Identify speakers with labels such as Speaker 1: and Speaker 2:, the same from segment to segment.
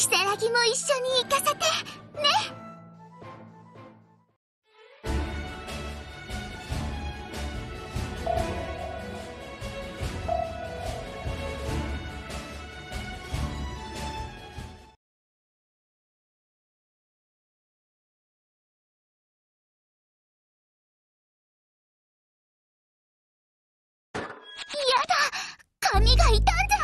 Speaker 1: キセラギも一緒に行かせて。ね。髪が傷んじ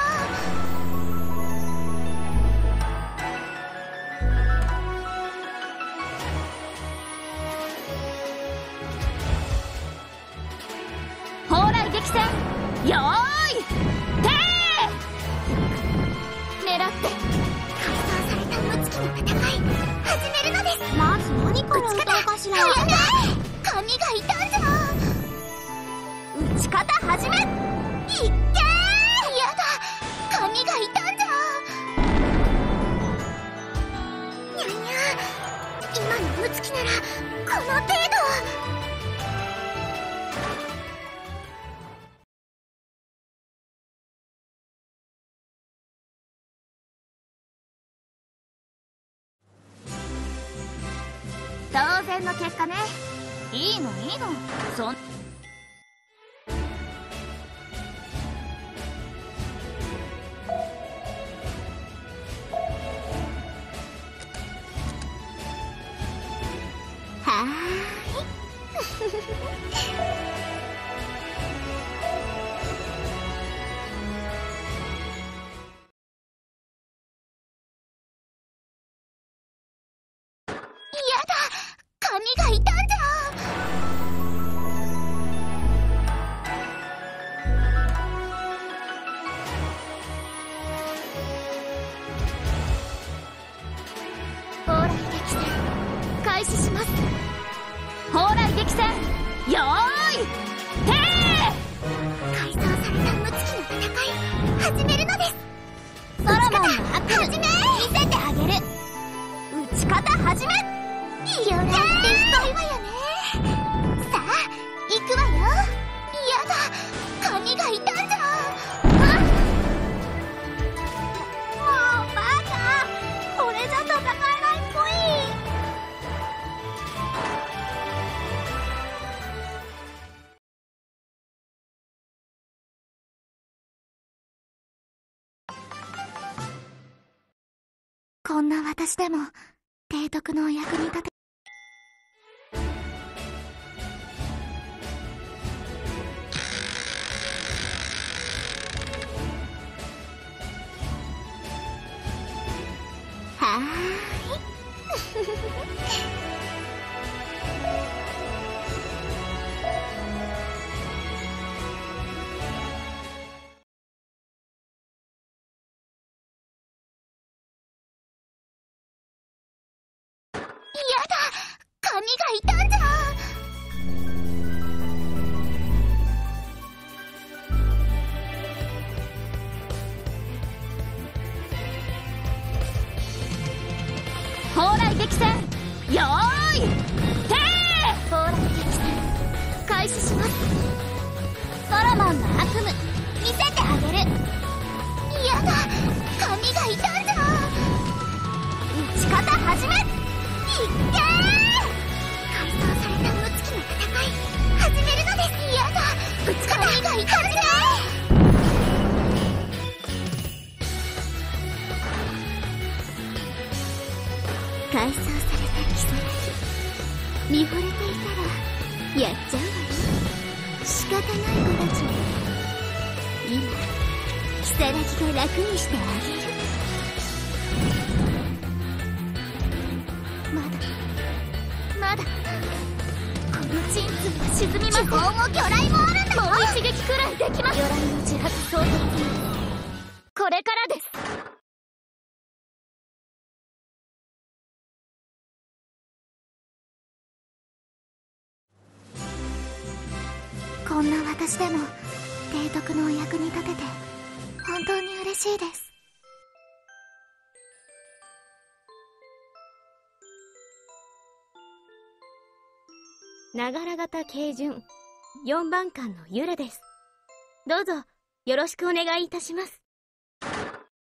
Speaker 2: 戦
Speaker 1: の
Speaker 2: 結果ね。いいのいいの。そん
Speaker 1: はーい。始します。
Speaker 2: 蓬莱激戦。よーい。
Speaker 1: ん
Speaker 2: な
Speaker 1: 私でも提督のお役に立て。はーい。
Speaker 2: 蓬莱激戦よーいて
Speaker 1: 蓬莱激戦。開始します。
Speaker 2: ソロモンの悪夢。見せてあ
Speaker 1: 改装されたキサラギ見惚れていたらやっちゃうわよ仕方ない子たちも今キサラギが楽にしてあげる。まだまだ。この鎮痛は沈みませんも魚雷もあるんだ
Speaker 2: もう一撃くらいできます。
Speaker 1: 魚雷の自発装填中
Speaker 2: これからです
Speaker 1: んな私でも提督のお役に立てて本当に嬉しいです。
Speaker 2: ながら型軽順4番館のユレです。どうぞよろしくお願いいたします。